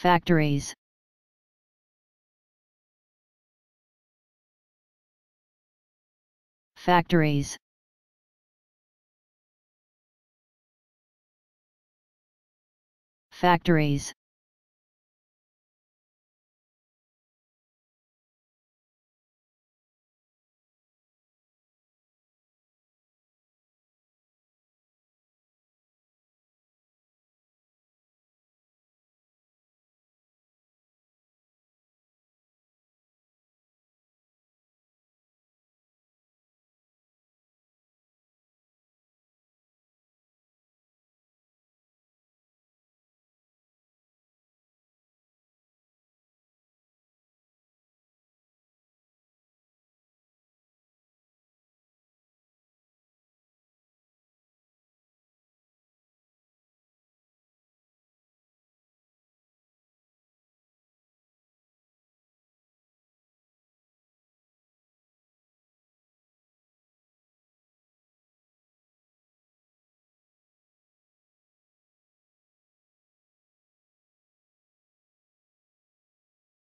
factories. Factories. Factories.